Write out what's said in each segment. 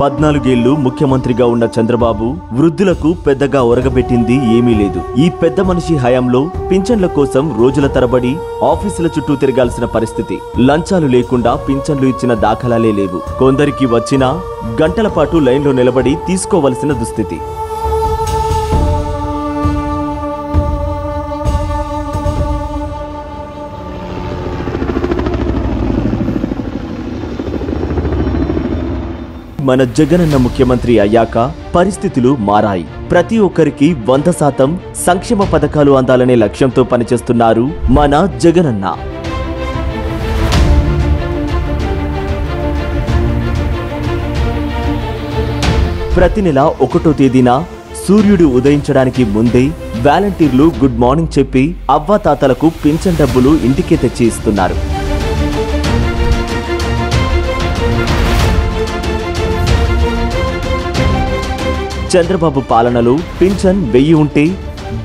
పద్నాలుగేళ్ళు ముఖ్యమంత్రిగా ఉన్న చంద్రబాబు వృద్ధులకు పెద్దగా ఒరగబెట్టింది ఏమీ లేదు. ఈ పెద్ద మనిషి హయాంలో పింఛన్ల కోసం రోజుల తరబడి ఆఫీసుల చుట్టూ తిరగాల్సిన పరిస్థితి. లంచాలు లేకుండా పింఛన్లు ఇచ్చిన దాఖలాలే లేవు. కొందరికి వచ్చినా గంటల పాటు లైన్లో నిలబడి తీసుకోవలసిన దుస్థితి. మన జగనన్న ముఖ్యమంత్రి అయ్యాక పరిస్థితులు మారాయి. ప్రతి ఒక్కరికి వంద శాతం సంక్షేమ పథకాలు అందాలనే లక్ష్యంతో పనిచేస్తున్నారు మన జగనన్న. ప్రతి నెల ఒకటో తేదీన సూర్యుడు ఉదయించడానికి ముందే వాలంటీర్లు గుడ్ మార్నింగ్ చెప్పి అవ్వాతాతలకు పింఛన్ డబ్బులు ఇంటికే తెచ్చి ఇస్తున్నారు చంద్రబాబు పాలనలో పింఛన్ వెయ్యి ఉంటే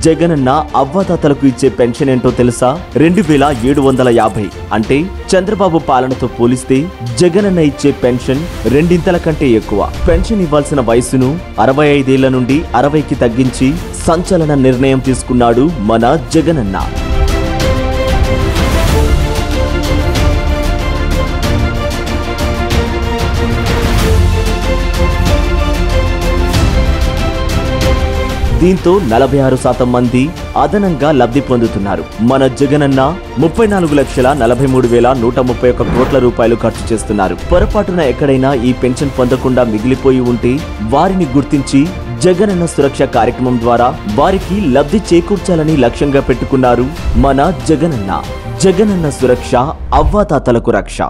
జగనన్న అవ్వాతాతలకు ఇచ్చే పెన్షన్ ఏంటో తెలుసా? రెండు వేల ఏడు వందల యాభై. అంటే చంద్రబాబు పాలనతో పోలిస్తే జగనన్న ఇచ్చే పెన్షన్ రెండింతల కంటే ఎక్కువ. పెన్షన్ ఇవ్వాల్సిన వయసును అరవై ఐదేళ్ళ నుండి అరవైకి తగ్గించి సంచలన నిర్ణయం తీసుకున్నాడు మన జగనన్న. దీంతో నలభై ఆరు శాతం మంది అదనంగా లబ్ధి పొందుతున్నారు. మన జగనన్న ముప్పై నాలుగు లక్షల నలభై మూడు వేల నూట ముప్పై ఒక్క కోట్ల రూపాయలు ఖర్చు చేస్తున్నారు. పొరపాటున ఎక్కడైనా ఈ పెన్షన్ పొందకుండా మిగిలిపోయి ఉంటే వారిని గుర్తించి జగనన్న సురక్ష కార్యక్రమం ద్వారా వారికి లబ్ధి చేకూర్చాలని లక్ష్యంగా పెట్టుకున్నారు మన జగనన్న. జగనన్న సురక్ష అవ్వాతాతలకు రక్ష.